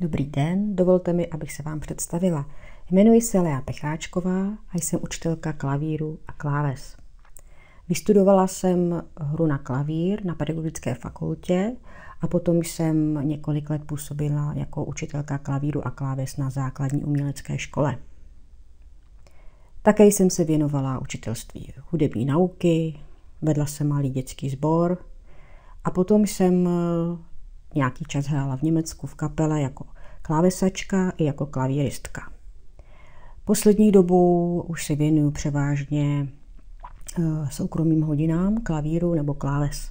Dobrý den, dovolte mi, abych se vám představila. Jmenuji se Lea Pecháčková a jsem učitelka klavíru a kláves. Vystudovala jsem hru na klavír na pedagogické fakultě a potom jsem několik let působila jako učitelka klavíru a kláves na základní umělecké škole. Také jsem se věnovala učitelství hudební nauky, vedla jsem malý dětský sbor a potom jsem nějaký čas hrála v Německu v kapele jako klávesačka i jako klavíristka. Poslední dobou už se věnuju převážně eh, soukromým hodinám klavíru nebo kláves.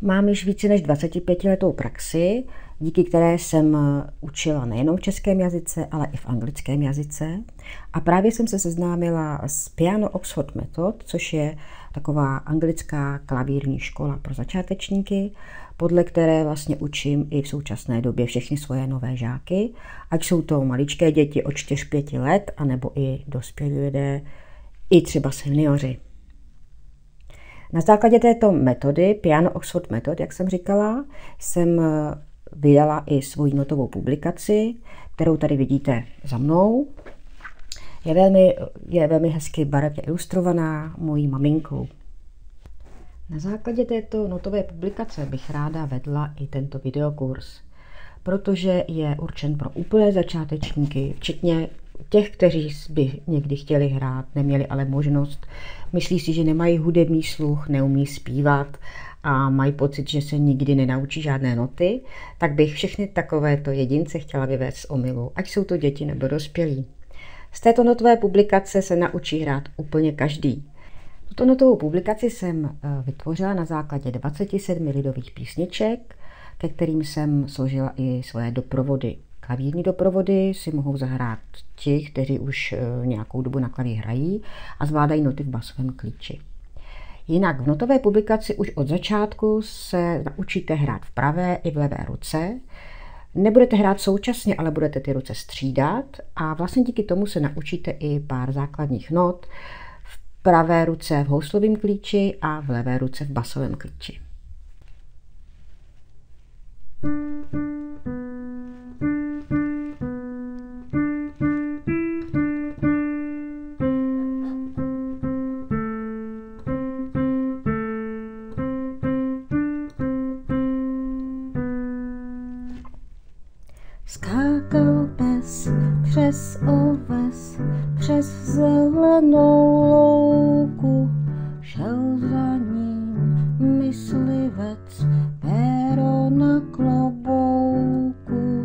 Mám již více než 25 letou praxi, díky které jsem eh, učila nejenom v českém jazyce, ale i v anglickém jazyce. A právě jsem se seznámila s Piano Oxford Method, což je taková anglická klavírní škola pro začátečníky, podle které vlastně učím i v současné době všechny svoje nové žáky, ať jsou to maličké děti od 4-5 let, anebo i dospělí lidé, i třeba seniori. Na základě této metody, Piano Oxford Method, jak jsem říkala, jsem eh, vydala i svoji notovou publikaci, kterou tady vidíte za mnou. Je velmi, je velmi hezky barevně ilustrovaná mojí maminkou. Na základě této notové publikace bych ráda vedla i tento videokurs, protože je určen pro úplné začátečníky, včetně těch, kteří by někdy chtěli hrát, neměli ale možnost, myslí si, že nemají hudební sluch, neumí zpívat a mají pocit, že se nikdy nenaučí žádné noty, tak bych všechny takovéto jedince chtěla vyvést z omylu, ať jsou to děti nebo dospělí. Z této notové publikace se naučí hrát úplně každý. Tuto notovou publikaci jsem eh, vytvořila na základě 27 lidových písniček, ke kterým jsem složila i svoje doprovody. Klavírní doprovody si mohou zahrát ti, kteří už eh, nějakou dobu na klavír hrají a zvládají noty v basovém klíči. Jinak v notové publikaci už od začátku se naučíte hrát v pravé i v levé ruce. Nebudete hrát současně, ale budete ty ruce střídat a vlastně díky tomu se naučíte i pár základních not, pravé ruce v houslovém klíči a v levé ruce v basovém klíči. Skákal pes přes oves, přes zelenou louku, šel za ním myslivec, péro na klobouku.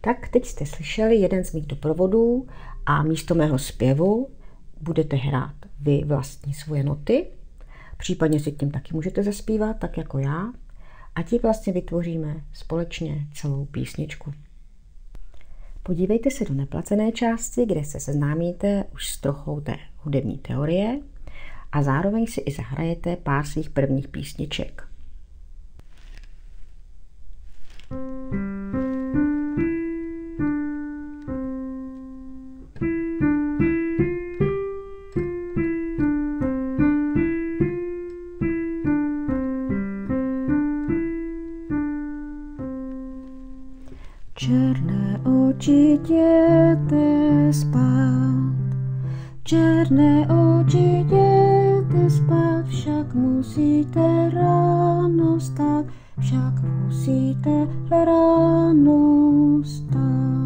Tak teď jste slyšeli jeden z mých doprovodů a místo mého zpěvu budete hrát vy vlastní svoje noty. Případně si tím taky můžete zaspívat, tak jako já. A tím vlastně vytvoříme společně celou písničku. Podívejte se do neplacené části, kde se seznámíte už s trochou té hudební teorie a zároveň si i zahrajete pár svých prvních písniček. Jděte spát, černé oči jděte spát, však musíte ráno stát, však musíte ráno stát.